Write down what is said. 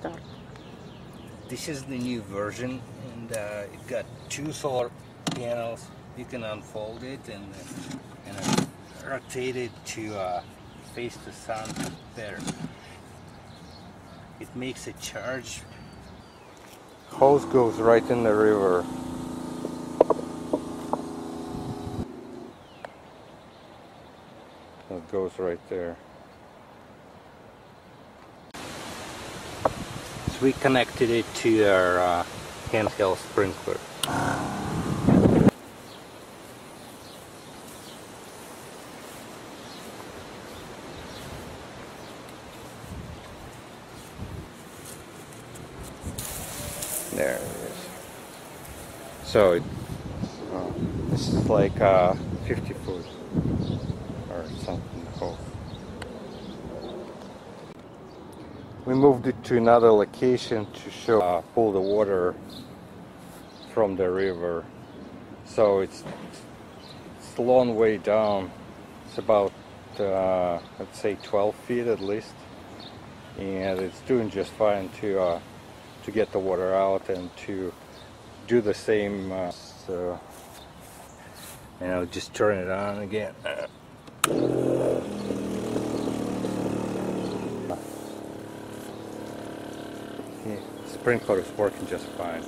start. This is the new version and uh, it got two solar panels. You can unfold it and, and uh, rotate it to uh, face the sun better. It makes a charge. Hose goes right in the river. It goes right there. We connected it to our uh, handheld sprinkler. There it is. So it, uh, this is like uh, 50 foot or something. Oh. We moved it to another location to show uh, pull the water from the river. So it's it's a long way down. It's about uh, let's say 12 feet at least, and it's doing just fine to uh, to get the water out and to do the same. Uh, so and I'll just turn it on again. Yeah, sprinkler is working just fine.